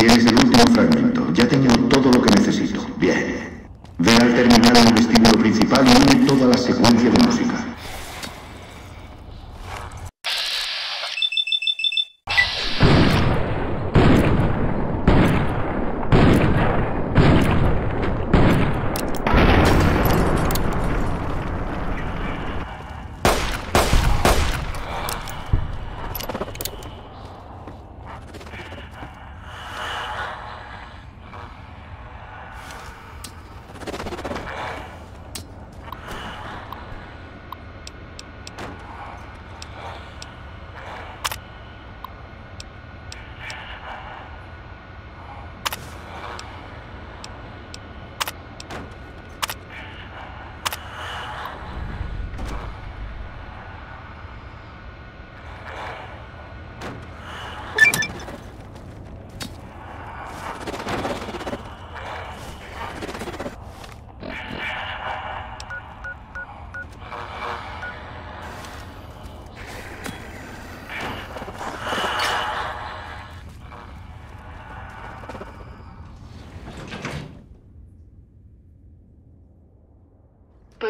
Tienes el último fragmento. Ya tengo todo lo que necesito. Bien. Ve al terminal en el vestíbulo principal y une toda la secuencia de música.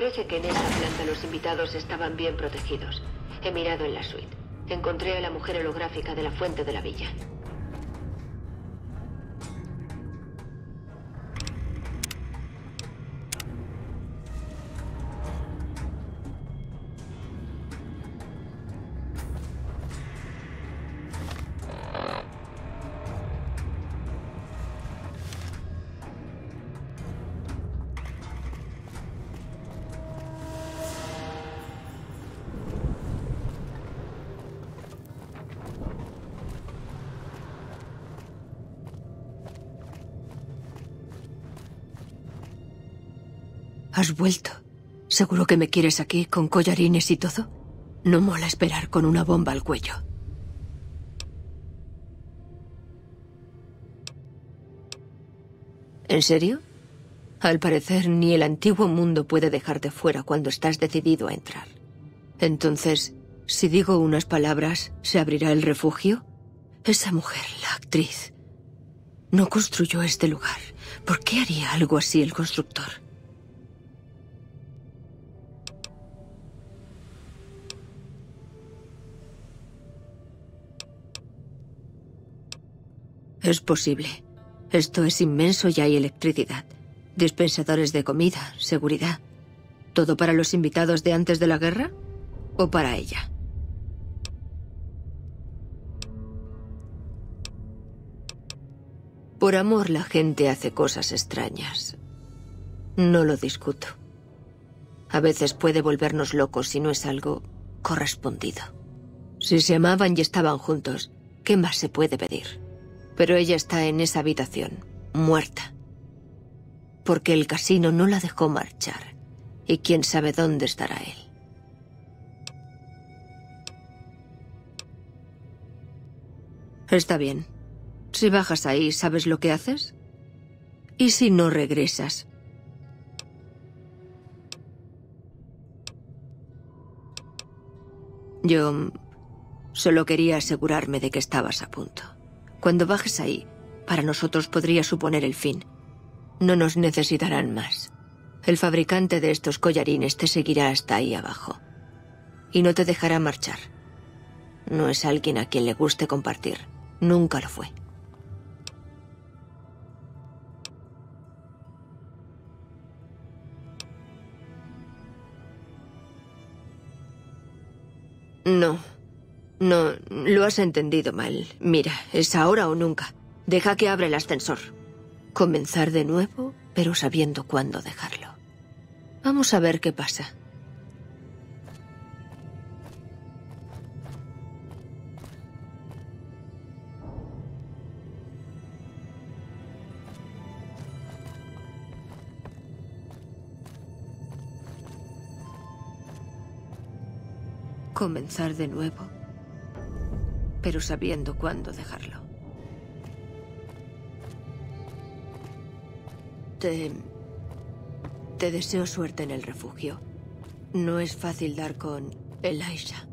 Parece que en esa planta los invitados estaban bien protegidos. He mirado en la suite. Encontré a la mujer holográfica de la fuente de la villa. ¿Has vuelto? ¿Seguro que me quieres aquí con collarines y todo? No mola esperar con una bomba al cuello. ¿En serio? Al parecer, ni el antiguo mundo puede dejarte fuera cuando estás decidido a entrar. Entonces, si digo unas palabras, ¿se abrirá el refugio? Esa mujer, la actriz, no construyó este lugar. ¿Por qué haría algo así el constructor? Es posible. Esto es inmenso y hay electricidad. Dispensadores de comida, seguridad. ¿Todo para los invitados de antes de la guerra? ¿O para ella? Por amor la gente hace cosas extrañas. No lo discuto. A veces puede volvernos locos si no es algo correspondido. Si se amaban y estaban juntos, ¿qué más se puede pedir? Pero ella está en esa habitación, muerta. Porque el casino no la dejó marchar. Y quién sabe dónde estará él. Está bien. Si bajas ahí, ¿sabes lo que haces? ¿Y si no regresas? Yo solo quería asegurarme de que estabas a punto. Cuando bajes ahí, para nosotros podría suponer el fin. No nos necesitarán más. El fabricante de estos collarines te seguirá hasta ahí abajo. Y no te dejará marchar. No es alguien a quien le guste compartir. Nunca lo fue. No. No, lo has entendido mal. Mira, es ahora o nunca. Deja que abra el ascensor. Comenzar de nuevo, pero sabiendo cuándo dejarlo. Vamos a ver qué pasa. Comenzar de nuevo, pero sabiendo cuándo dejarlo. Te... Te deseo suerte en el refugio. No es fácil dar con Elijah.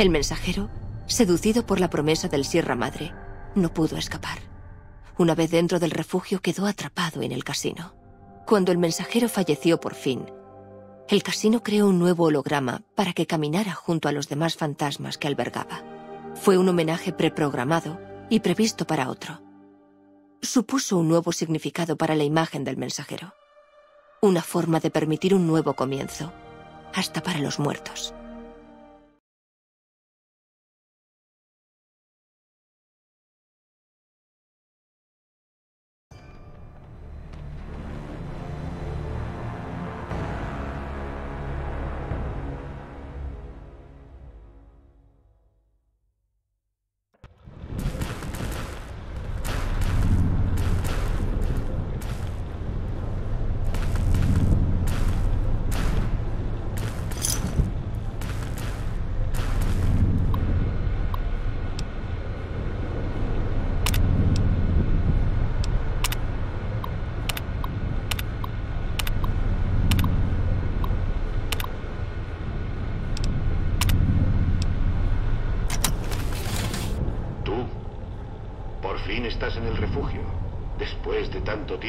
El mensajero, seducido por la promesa del Sierra Madre, no pudo escapar. Una vez dentro del refugio quedó atrapado en el casino. Cuando el mensajero falleció por fin, el casino creó un nuevo holograma para que caminara junto a los demás fantasmas que albergaba. Fue un homenaje preprogramado y previsto para otro. Supuso un nuevo significado para la imagen del mensajero. Una forma de permitir un nuevo comienzo, hasta para los muertos.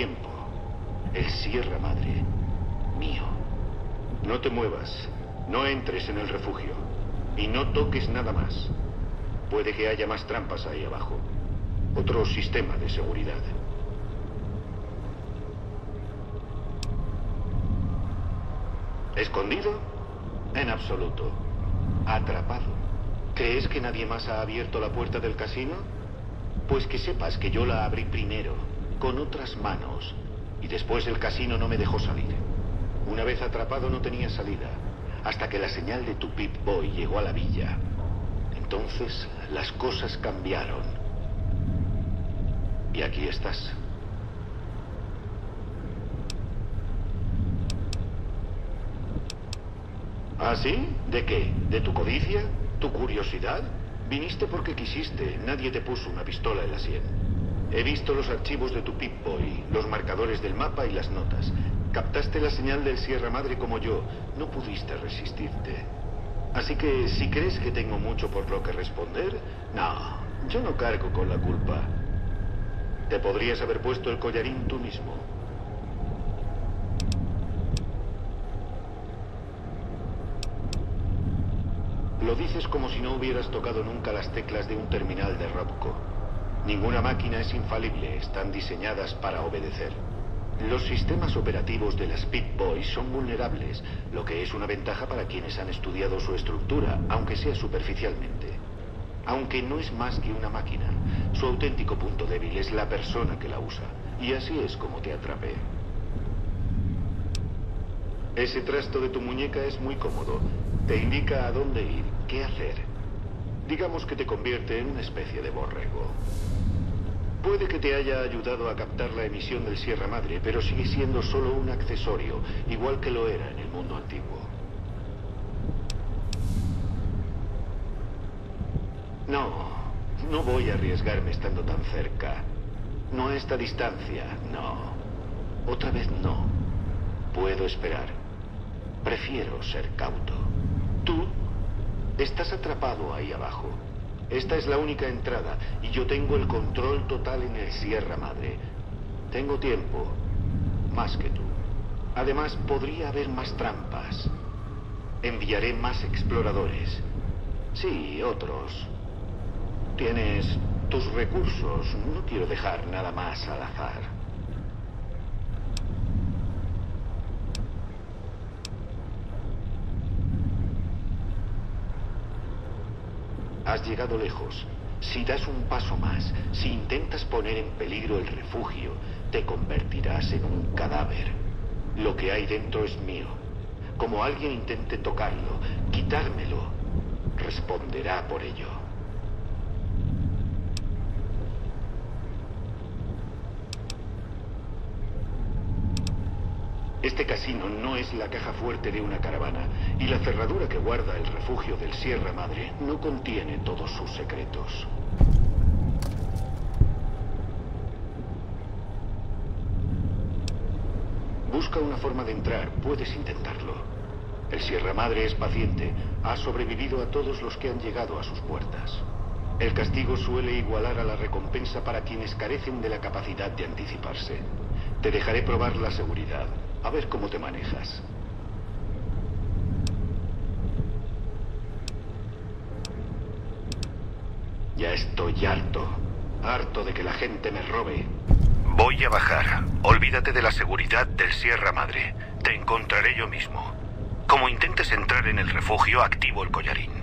Tiempo. El Sierra Madre. Mío. No te muevas. No entres en el refugio. Y no toques nada más. Puede que haya más trampas ahí abajo. Otro sistema de seguridad. ¿Escondido? En absoluto. Atrapado. ¿Crees que nadie más ha abierto la puerta del casino? Pues que sepas que yo la abrí primero, con otras manos, y después el casino no me dejó salir. Una vez atrapado no tenía salida, hasta que la señal de tu Pip Boy llegó a la villa. Entonces las cosas cambiaron. Y aquí estás. ¿Ah, sí? ¿De qué? ¿De tu codicia? ¿Tu curiosidad? Viniste porque quisiste. Nadie te puso una pistola en la sien. He visto los archivos de tu Pip-Boy, los marcadores del mapa y las notas. Captaste la señal del Sierra Madre como yo. No pudiste resistirte. Así que si crees que tengo mucho por lo que responder, no, yo no cargo con la culpa. Te podrías haber puesto el collarín tú mismo. Lo dices como si no hubieras tocado nunca las teclas de un terminal de Robco. Ninguna máquina es infalible, están diseñadas para obedecer. Los sistemas operativos de las Pit Boys son vulnerables, lo que es una ventaja para quienes han estudiado su estructura, aunque sea superficialmente. Aunque no es más que una máquina, su auténtico punto débil es la persona que la usa, y así es como te atrapé. Ese trasto de tu muñeca es muy cómodo, te indica a dónde ir, qué hacer. Digamos que te convierte en una especie de borrego. Puede que te haya ayudado a captar la emisión del Sierra Madre, pero sigue siendo solo un accesorio, igual que lo era en el mundo antiguo. No, no voy a arriesgarme estando tan cerca. No a esta distancia, no. Otra vez no. Puedo esperar. Prefiero ser cauto. Tú estás atrapado ahí abajo. Esta es la única entrada y yo tengo el control total en el Sierra Madre. Tengo tiempo, más que tú. Además, podría haber más trampas. Enviaré más exploradores. Sí, otros. Tienes tus recursos. No quiero dejar nada más al azar. Has llegado lejos. Si das un paso más, si intentas poner en peligro el refugio, te convertirás en un cadáver. Lo que hay dentro es mío. Como alguien intente tocarlo, quitármelo, responderá por ello. Este casino no es la caja fuerte de una caravana y la cerradura que guarda el refugio del Sierra Madre no contiene todos sus secretos. Busca una forma de entrar, puedes intentarlo. El Sierra Madre es paciente. Ha sobrevivido a todos los que han llegado a sus puertas. El castigo suele igualar a la recompensa para quienes carecen de la capacidad de anticiparse. Te dejaré probar la seguridad. A ver cómo te manejas. Ya estoy harto. Harto de que la gente me robe. Voy a bajar. Olvídate de la seguridad del Sierra Madre. Te encontraré yo mismo. Como intentes entrar en el refugio, activo el collarín.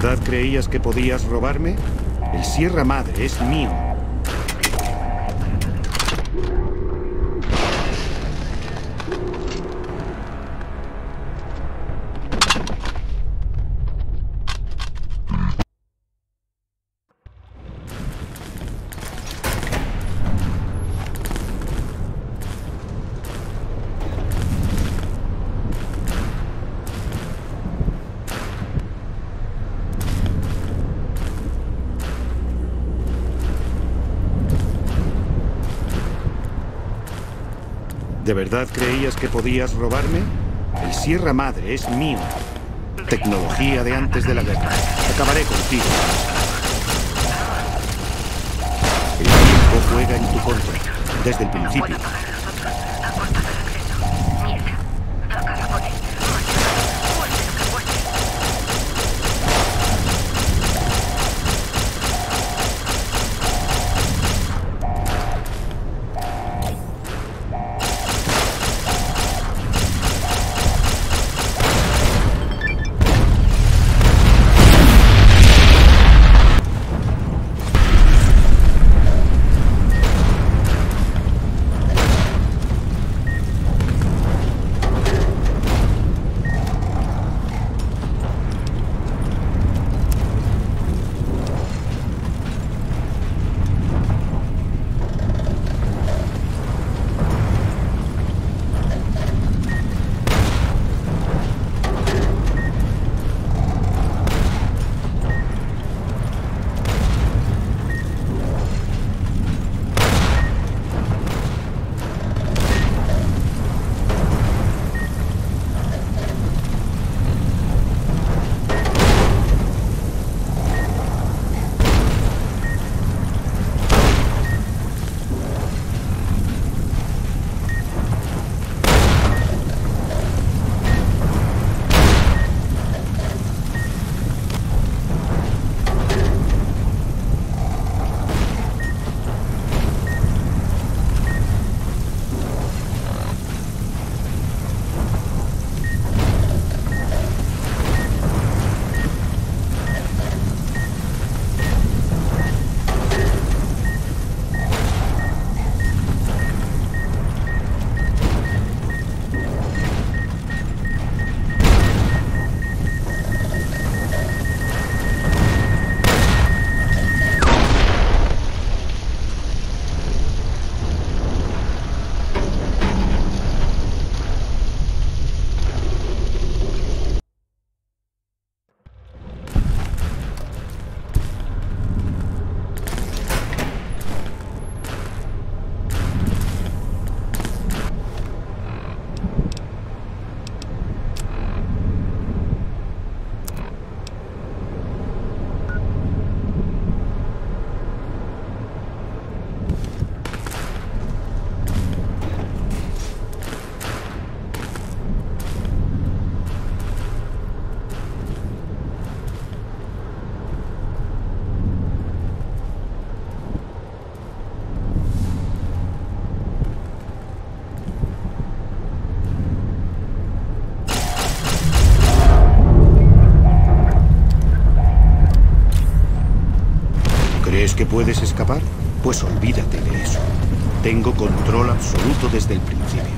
Verdad creías que podías robarme? El Sierra Madre es mío. ¿De verdad creías que podías robarme? El Sierra Madre es mío. Tecnología de antes de la guerra. Acabaré contigo. El tiempo juega en tu contra. Desde el principio. Que puedes escapar? Pues olvídate de eso. Tengo control absoluto desde el principio.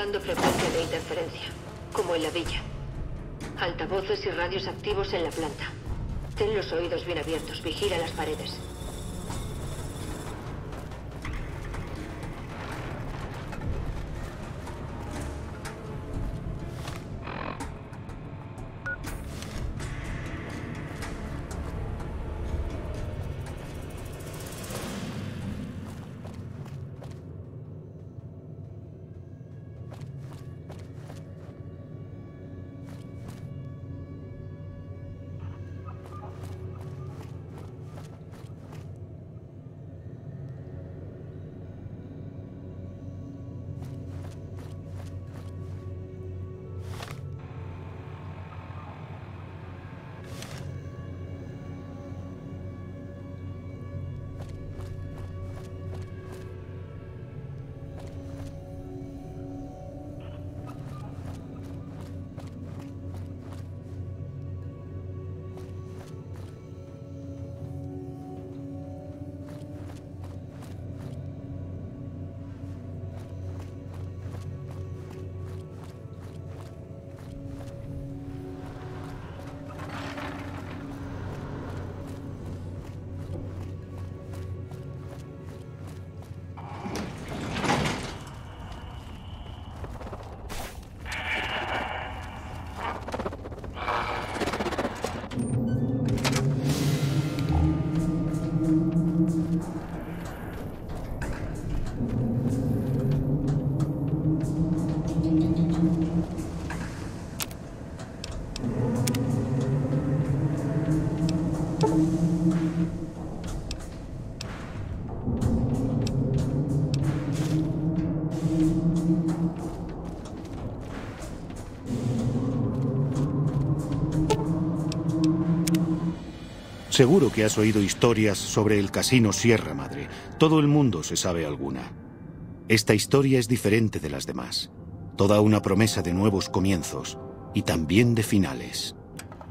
Captando frecuencia de interferencia, como en la villa. Altavoces y radios activos en la planta. Ten los oídos bien abiertos, vigila las paredes. Seguro que has oído historias sobre el casino Sierra Madre. Todo el mundo se sabe alguna. Esta historia es diferente de las demás. Toda una promesa de nuevos comienzos y también de finales.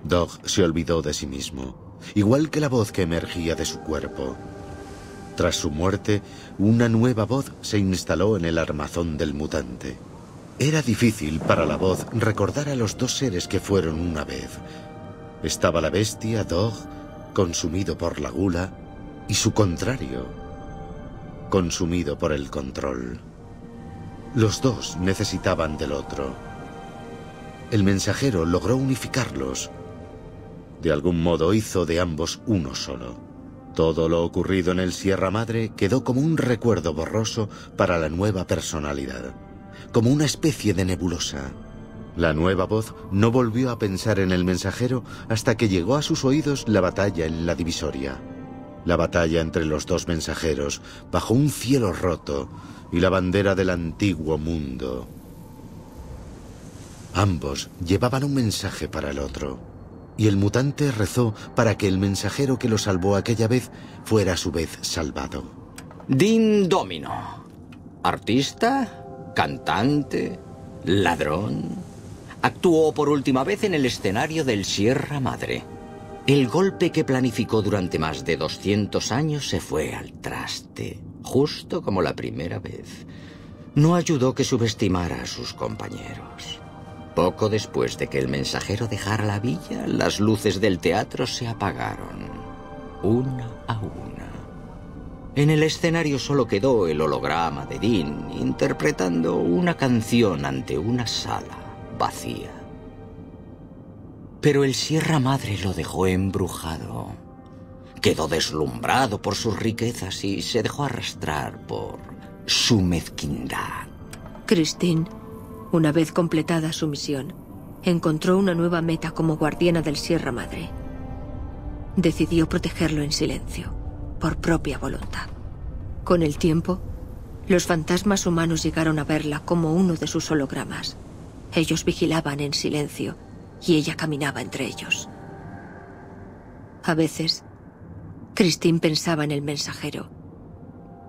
Dog se olvidó de sí mismo, igual que la voz que emergía de su cuerpo. Tras su muerte, una nueva voz se instaló en el armazón del mutante. Era difícil para la voz recordar a los dos seres que fueron una vez. Estaba la bestia, Dog, consumido por la gula, y su contrario, consumido por el control. Los dos necesitaban del otro. El mensajero logró unificarlos. De algún modo hizo de ambos uno solo. Todo lo ocurrido en el Sierra Madre quedó como un recuerdo borroso para la nueva personalidad, como una especie de nebulosa. La nueva voz no volvió a pensar en el mensajero hasta que llegó a sus oídos la batalla en la divisoria. La batalla entre los dos mensajeros, bajo un cielo roto y la bandera del antiguo mundo. Ambos llevaban un mensaje para el otro, y el mutante rezó para que el mensajero que lo salvó aquella vez fuera a su vez salvado. Din Domino. Artista, cantante, ladrón, actuó por última vez en el escenario del Sierra Madre. El golpe que planificó durante más de 200 años se fue al traste, justo como la primera vez. No ayudó que subestimara a sus compañeros. Poco después de que el mensajero dejara la villa, las luces del teatro se apagaron, una a una. En el escenario solo quedó el holograma de Dean interpretando una canción ante una sala vacía. Pero el Sierra Madre lo dejó embrujado. Quedó deslumbrado por sus riquezas y se dejó arrastrar por su mezquindad. Christine, una vez completada su misión, encontró una nueva meta como guardiana del Sierra Madre. Decidió protegerlo en silencio. por propia voluntad. Con el tiempo, los fantasmas humanos llegaron a verla como uno de sus hologramas. Ellos vigilaban en silencio y ella caminaba entre ellos. A veces, Christine pensaba en el mensajero,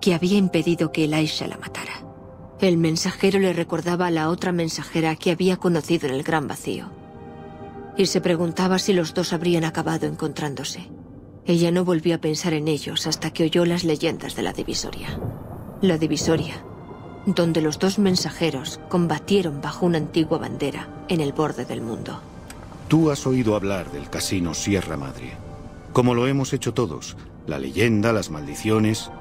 que había impedido que Elisha la matara. El mensajero le recordaba a la otra mensajera que había conocido en el gran vacío. Y se preguntaba si los dos habrían acabado encontrándose. Ella no volvió a pensar en ellos hasta que oyó las leyendas de la divisoria. La divisoria, donde los dos mensajeros combatieron bajo una antigua bandera en el borde del mundo. Tú has oído hablar del casino Sierra Madre. Como lo hemos hecho todos, la leyenda, las maldiciones,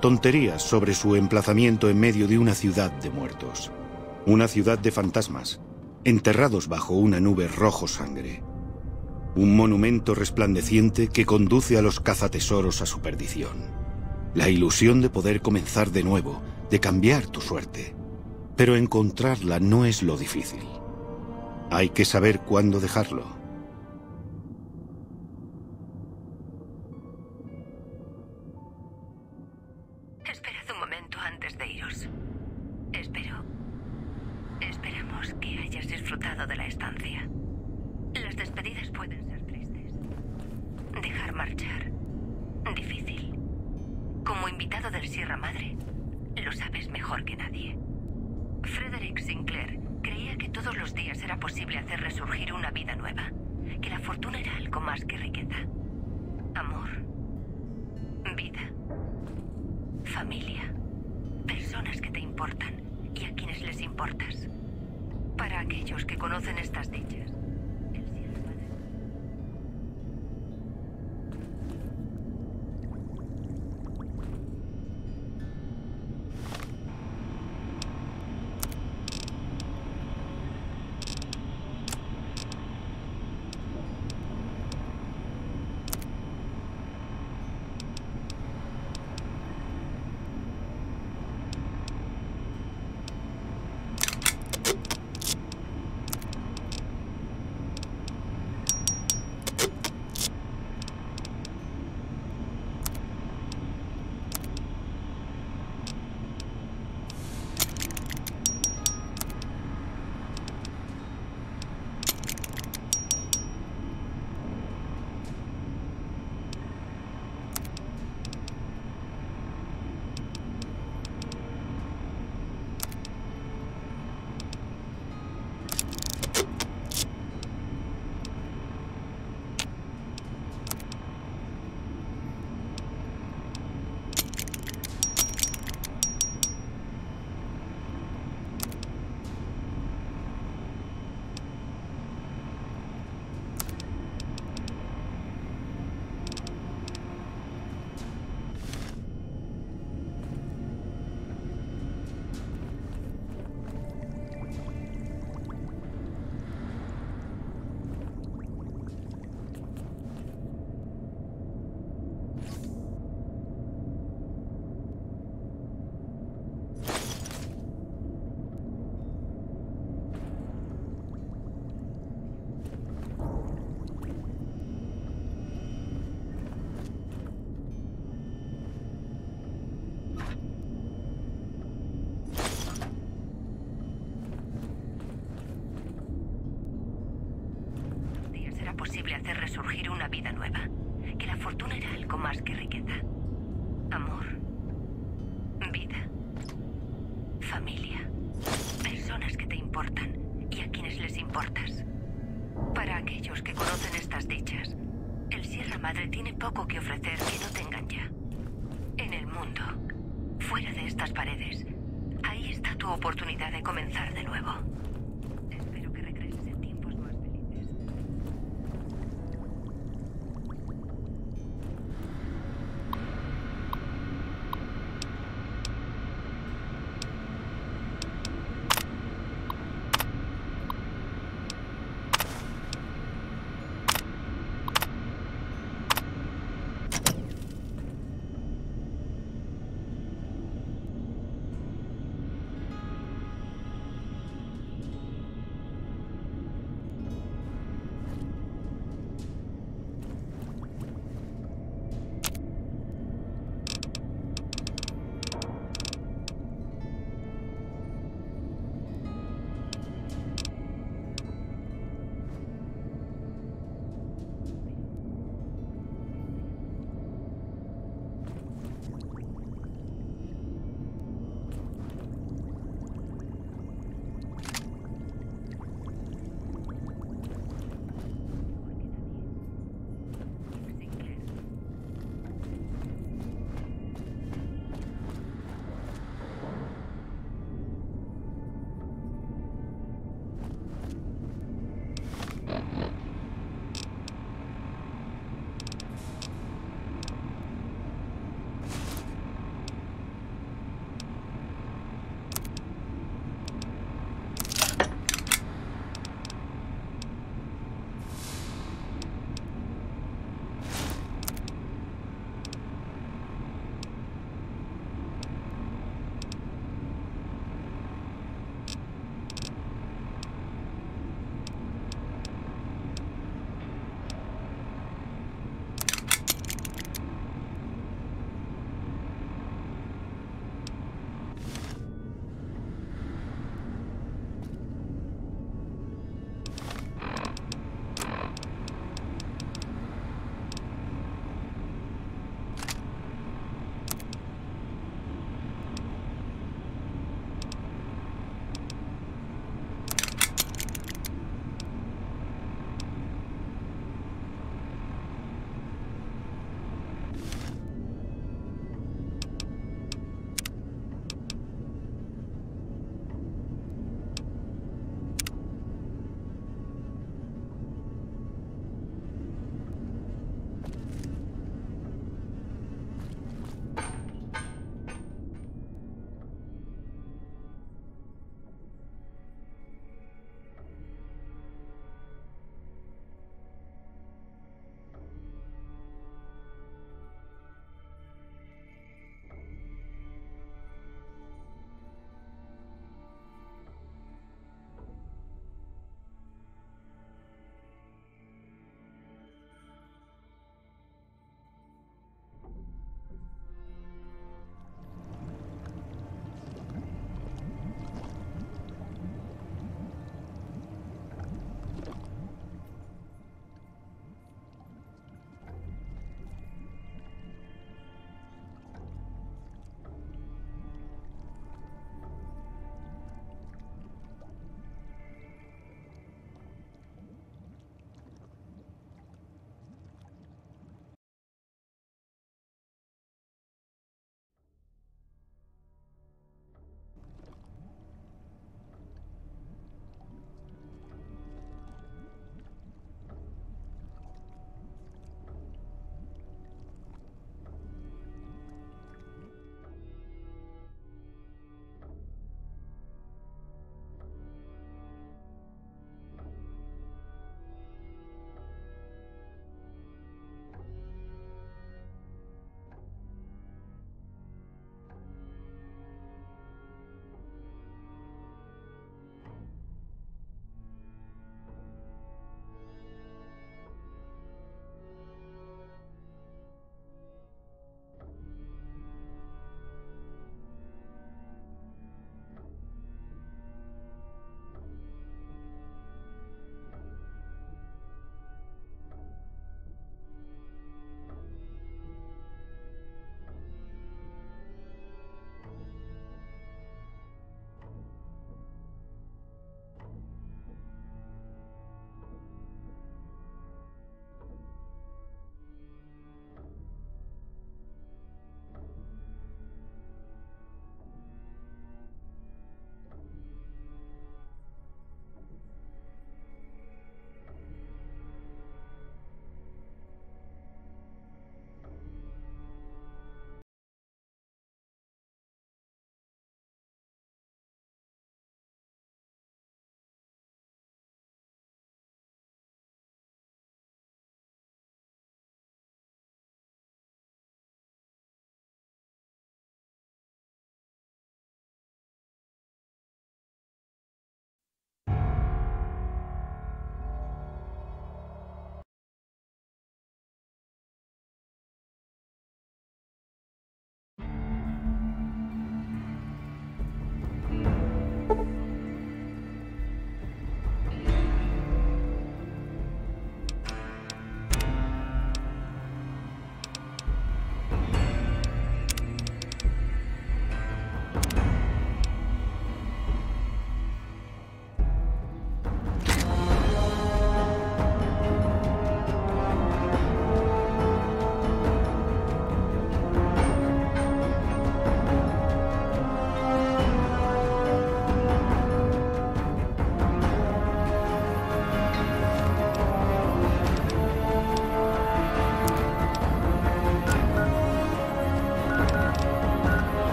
tonterías sobre su emplazamiento en medio de una ciudad de muertos. Una ciudad de fantasmas, enterrados bajo una nube rojo sangre. Un monumento resplandeciente que conduce a los cazatesoros a su perdición. La ilusión de poder comenzar de nuevo, de cambiar tu suerte. Pero encontrarla no es lo difícil. Hay que saber cuándo dejarlo. Esperad un momento antes de iros. Espero. Esperamos que hayas disfrutado de la estancia. Las despedidas pueden ser tristes. Dejar marchar. Difícil. Como invitado del Sierra Madre, lo sabes mejor que nadie. Frederick Sinclair creía que todos los días era posible hacer resurgir una vida nueva, que la fortuna era algo más que riqueza. Amor, vida, familia, personas que te importan y a quienes les importas. Para aquellos que conocen estas dichas, más que riqueza. Amor. Vida. Familia. Personas que te importan y a quienes les importas. Para aquellos que conocen estas dichas, el Sierra Madre tiene poco que ofrecer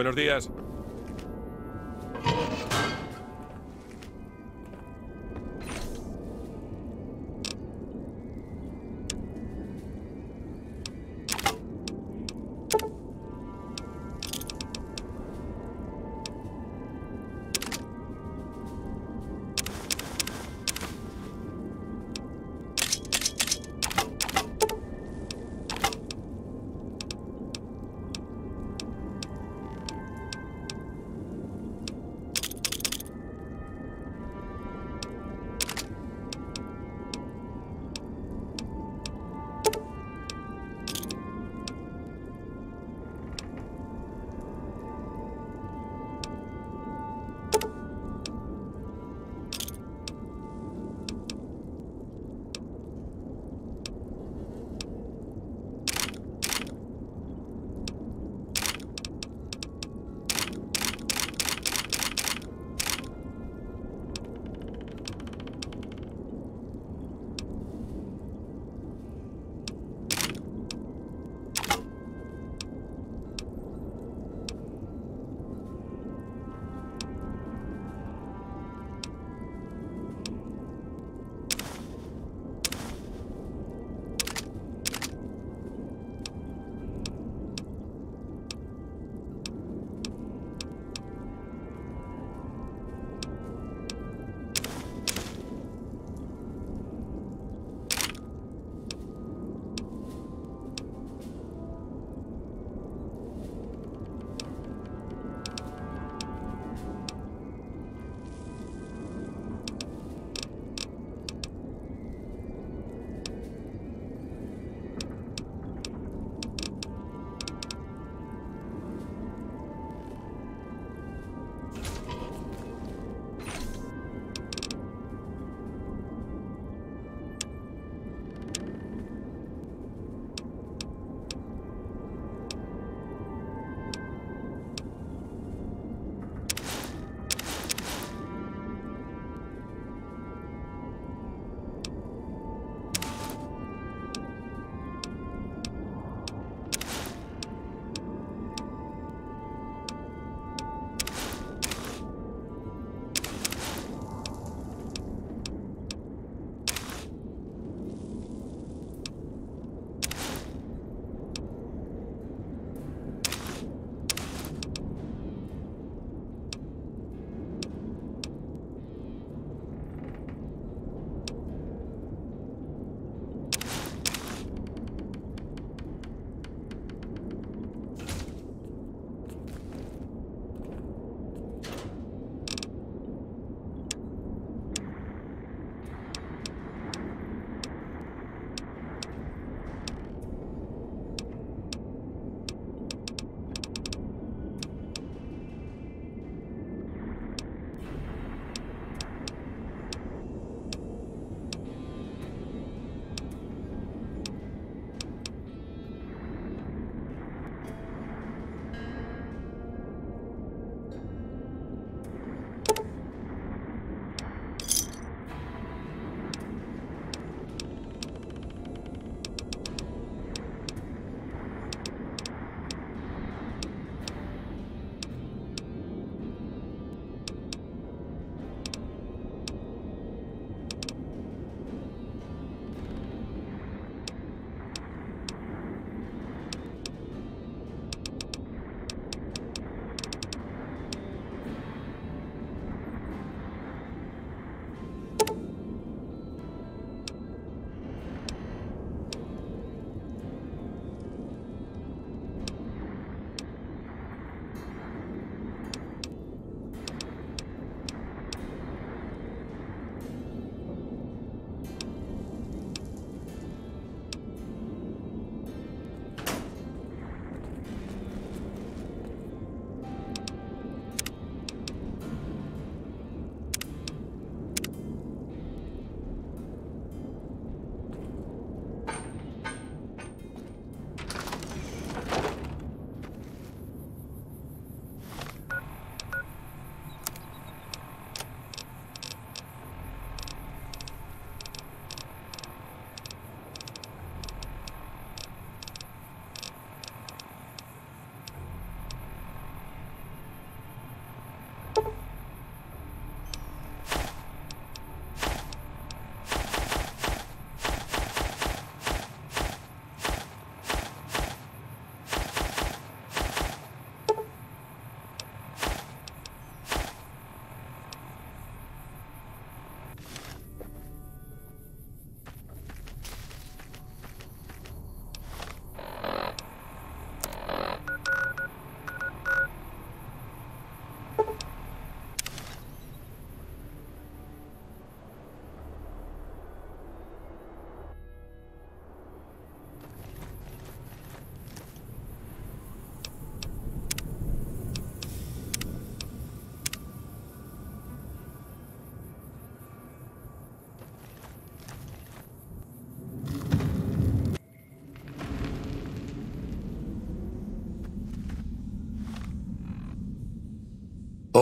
Buenos días.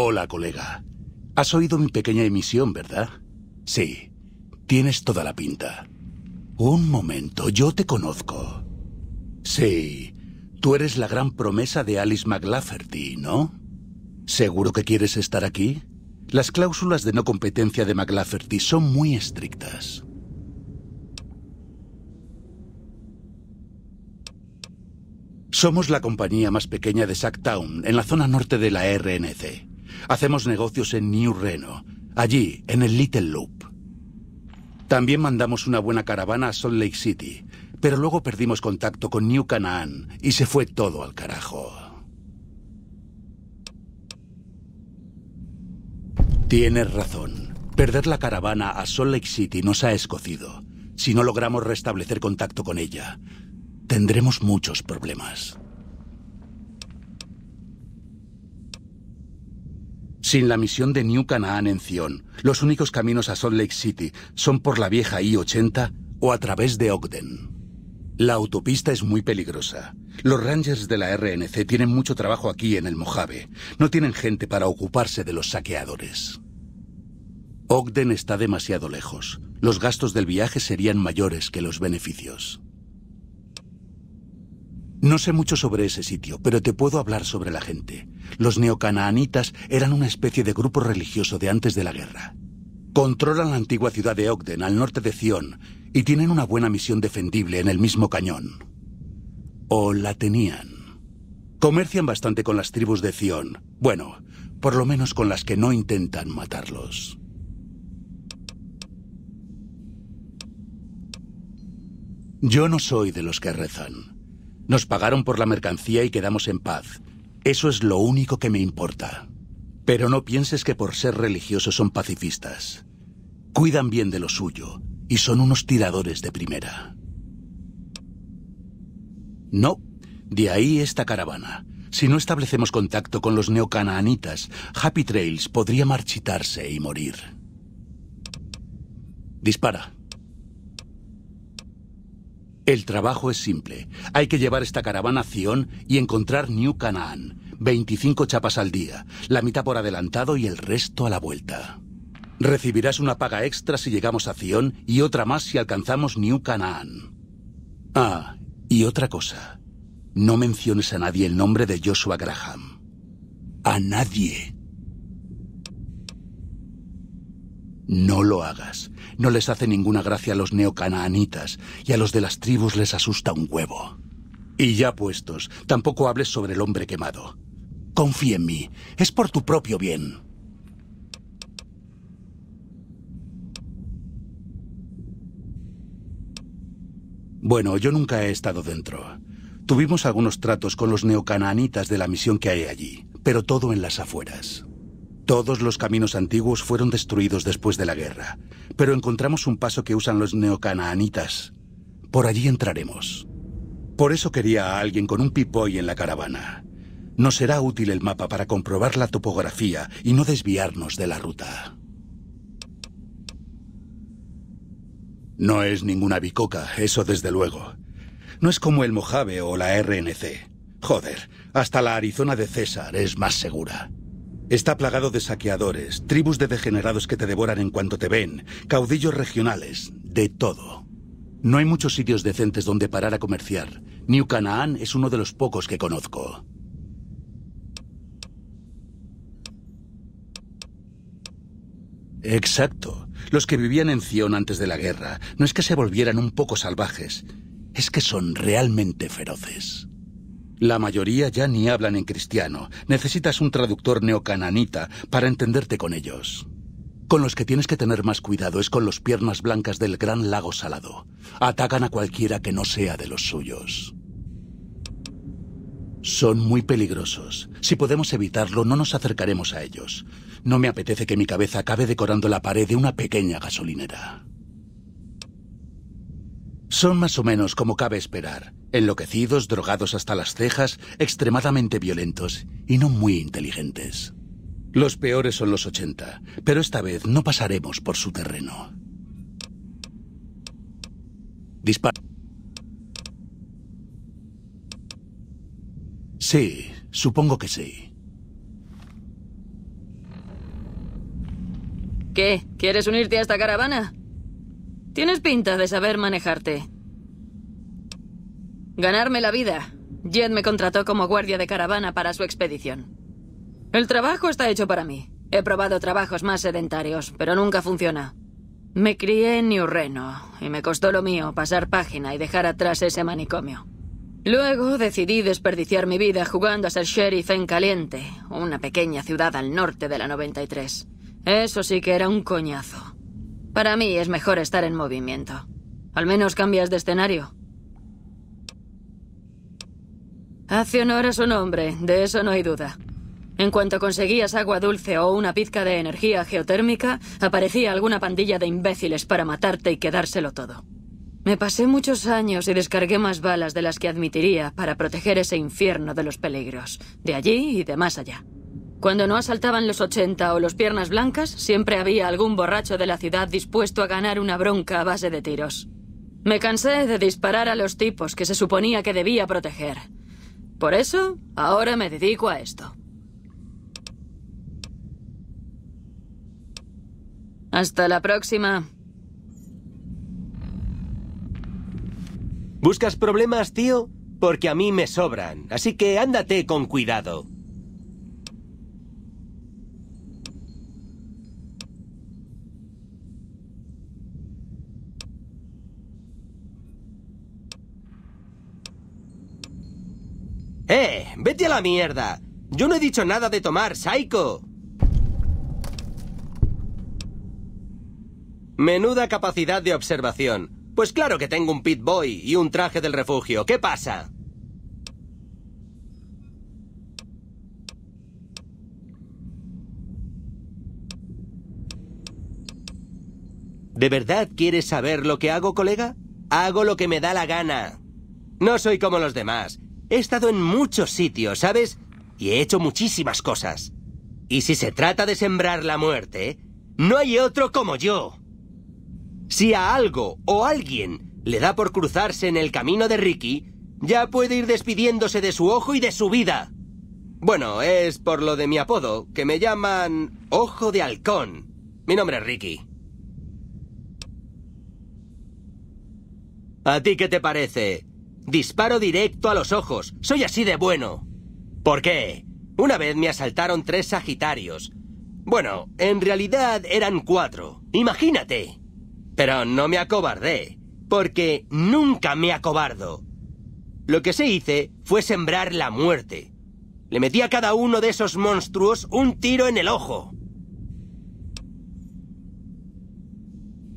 Hola, colega. Has oído mi pequeña emisión, ¿verdad? Sí. Tienes toda la pinta. Un momento, yo te conozco. Sí. Tú eres la gran promesa de Alice McLafferty, ¿no? ¿Seguro que quieres estar aquí? Las cláusulas de no competencia de McLafferty son muy estrictas. Somos la compañía más pequeña de Sacktown, en la zona norte de la RNC. Hacemos negocios en New Reno, allí, en el Little Loop. También mandamos una buena caravana a Salt Lake City, pero luego perdimos contacto con New Canaan y se fue todo al carajo. Tienes razón. Perder la caravana a Salt Lake City nos ha escocido. Si no logramos restablecer contacto con ella, tendremos muchos problemas. Sin la misión de New Canaan en Zion, los únicos caminos a Salt Lake City son por la vieja I-80 o a través de Ogden. La autopista es muy peligrosa. Los rangers de la RNC tienen mucho trabajo aquí en el Mojave. No tienen gente para ocuparse de los saqueadores. Ogden está demasiado lejos. Los gastos del viaje serían mayores que los beneficios. No sé mucho sobre ese sitio, pero te puedo hablar sobre la gente. Los neocanaanitas eran una especie de grupo religioso de antes de la guerra. Controlan la antigua ciudad de Ogden, al norte de Zion, y tienen una buena misión defendible en el mismo cañón. O la tenían. Comercian bastante con las tribus de Zion. Bueno, por lo menos con las que no intentan matarlos. Yo no soy de los que rezan. Nos pagaron por la mercancía y quedamos en paz. Eso es lo único que me importa. Pero no pienses que por ser religiosos son pacifistas. Cuidan bien de lo suyo y son unos tiradores de primera. No, de ahí esta caravana. Si no establecemos contacto con los neocanaanitas, Happy Trails podría marchitarse y morir. Dispara. El trabajo es simple. Hay que llevar esta caravana a Zion y encontrar New Canaan. 25 chapas al día, la mitad por adelantado y el resto a la vuelta. Recibirás una paga extra si llegamos a Zion y otra más si alcanzamos New Canaan. Ah, y otra cosa. No menciones a nadie el nombre de Joshua Graham. A nadie. No lo hagas. No les hace ninguna gracia a los neocanaanitas y a los de las tribus les asusta un huevo. Y ya puestos, tampoco hables sobre el hombre quemado. Confía en mí. Es por tu propio bien. Bueno, yo nunca he estado dentro. Tuvimos algunos tratos con los neocanaanitas de la misión que hay allí, pero todo en las afueras. Todos los caminos antiguos fueron destruidos después de la guerra, pero encontramos un paso que usan los neocanaanitas. Por allí entraremos. Por eso quería a alguien con un pipoy en la caravana. Nos será útil el mapa para comprobar la topografía y no desviarnos de la ruta. No es ninguna bicoca, eso desde luego. No es como el Mojave o la RNC. Joder, hasta la Arizona de César es más segura. Está plagado de saqueadores, tribus de degenerados que te devoran en cuanto te ven, caudillos regionales, de todo. No hay muchos sitios decentes donde parar a comerciar. New Canaan es uno de los pocos que conozco. Exacto. Los que vivían en Zion antes de la guerra no es que se volvieran un poco salvajes, es que son realmente feroces. La mayoría ya ni hablan en cristiano. Necesitas un traductor neocananita para entenderte con ellos. Con los que tienes que tener más cuidado es con los piernas blancas del gran lago salado. Atacan a cualquiera que no sea de los suyos. Son muy peligrosos. Si podemos evitarlo, no nos acercaremos a ellos. No me apetece que mi cabeza acabe decorando la pared de una pequeña gasolinera. Son más o menos como cabe esperar. Enloquecidos, drogados hasta las cejas, extremadamente violentos y no muy inteligentes. Los peores son los 80, pero esta vez no pasaremos por su terreno. Dispara. Sí, supongo que sí. ¿Qué? ¿Quieres unirte a esta caravana? Tienes pinta de saber manejarte. Ganarme la vida. Jed me contrató como guardia de caravana para su expedición. El trabajo está hecho para mí. He probado trabajos más sedentarios, pero nunca funciona. Me crié en New Reno y me costó lo mío pasar página y dejar atrás ese manicomio. Luego decidí desperdiciar mi vida jugando a ser sheriff en Caliente, una pequeña ciudad al norte de la 93. Eso sí que era un coñazo. Para mí es mejor estar en movimiento. Al menos cambias de escenario. Hace honor a su nombre, de eso no hay duda. En cuanto conseguías agua dulce o una pizca de energía geotérmica, aparecía alguna pandilla de imbéciles para matarte y quedárselo todo. Me pasé muchos años y descargué más balas de las que admitiría para proteger ese infierno de los peligros, de allí y de más allá. Cuando no asaltaban los 80 o los piernas blancas, siempre había algún borracho de la ciudad dispuesto a ganar una bronca a base de tiros. Me cansé de disparar a los tipos que se suponía que debía proteger. Por eso, ahora me dedico a esto. Hasta la próxima. ¿Buscas problemas, tío? Porque a mí me sobran, así que ándate con cuidado. ¡Eh! ¡Vete a la mierda! Yo no he dicho nada de tomar, Psycho. Menuda capacidad de observación. Pues claro que tengo un Pit Boy y un traje del refugio. ¿Qué pasa? ¿De verdad quieres saber lo que hago, colega? Hago lo que me da la gana. No soy como los demás. He estado en muchos sitios, ¿sabes? Y he hecho muchísimas cosas. Y si se trata de sembrar la muerte, no hay otro como yo. Si a algo o alguien le da por cruzarse en el camino de Ricky, ya puede ir despidiéndose de su ojo y de su vida. Bueno, es por lo de mi apodo, que me llaman Ojo de Halcón. Mi nombre es Ricky. ¿A ti qué te parece? Disparo directo a los ojos. Soy así de bueno. ¿Por qué? Una vez me asaltaron tres Sagitarios. Bueno, en realidad eran cuatro. Imagínate. Pero no me acobardé, porque nunca me acobardo. Lo que se hice fue sembrar la muerte. Le metí a cada uno de esos monstruos un tiro en el ojo.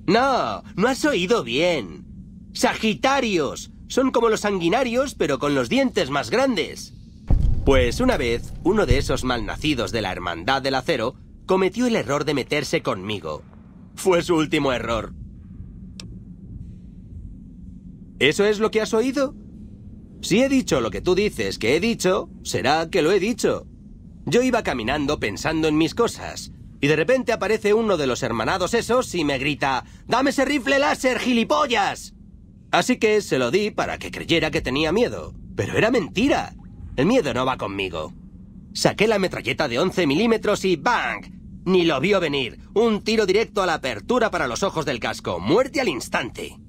No, no has oído bien. Sagitarios. Son como los sanguinarios, pero con los dientes más grandes. Pues una vez, uno de esos malnacidos de la Hermandad del Acero cometió el error de meterse conmigo. Fue su último error. ¿Eso es lo que has oído? Si he dicho lo que tú dices que he dicho, será que lo he dicho. Yo iba caminando pensando en mis cosas, y de repente aparece uno de los hermanados esos y me grita ¡Dame ese rifle láser, gilipollas! Así que se lo di para que creyera que tenía miedo. Pero era mentira. El miedo no va conmigo. Saqué la metralleta de 11 milímetros y ¡bang! Ni lo vio venir. Un tiro directo a la apertura para los ojos del casco. Muerte al instante.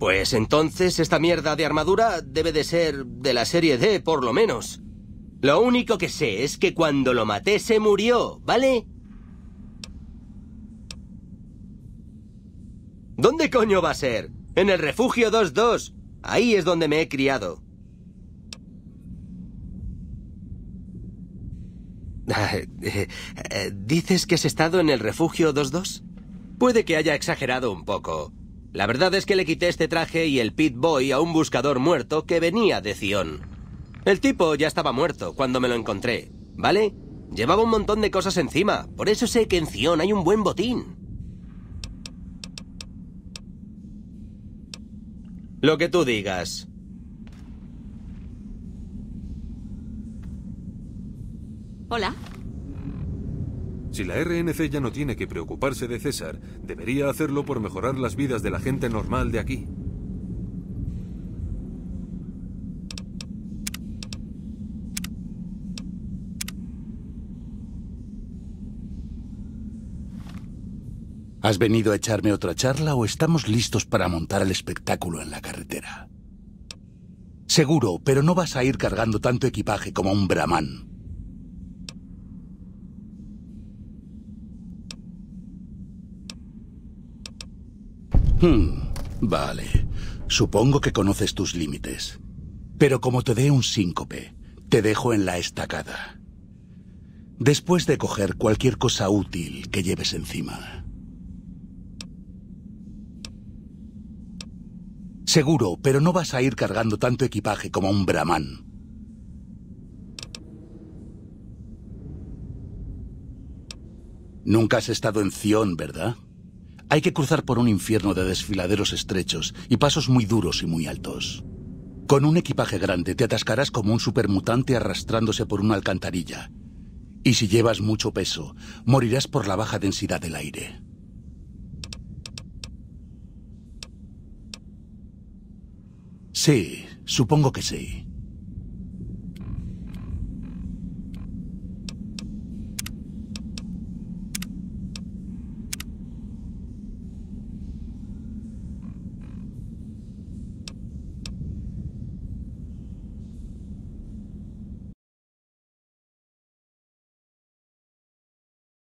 Pues entonces esta mierda de armadura debe de ser de la serie D, por lo menos. Lo único que sé es que cuando lo maté se murió, ¿vale? ¿Dónde coño va a ser? En el refugio 22. Ahí es donde me he criado. ¿Dices que has estado en el refugio 22? Puede que haya exagerado un poco. La verdad es que le quité este traje y el Pit Boy a un buscador muerto que venía de Zion. El tipo ya estaba muerto cuando me lo encontré, ¿vale? Llevaba un montón de cosas encima, por eso sé que en Zion hay un buen botín. Lo que tú digas. Hola. Si la RNC ya no tiene que preocuparse de César, debería hacerlo por mejorar las vidas de la gente normal de aquí. ¿Has venido a echarme otra charla o estamos listos para montar el espectáculo en la carretera? Seguro, pero no vas a ir cargando tanto equipaje como un brahman. Hmm, vale. Supongo que conoces tus límites. Pero como te dé un síncope, te dejo en la estacada. Después de coger cualquier cosa útil que lleves encima. Seguro, pero no vas a ir cargando tanto equipaje como un brahman. Nunca has estado en Zion, ¿verdad? Hay que cruzar por un infierno de desfiladeros estrechos y pasos muy duros y muy altos. Con un equipaje grande te atascarás como un supermutante arrastrándose por una alcantarilla. Y si llevas mucho peso, morirás por la baja densidad del aire. Sí, supongo que sí.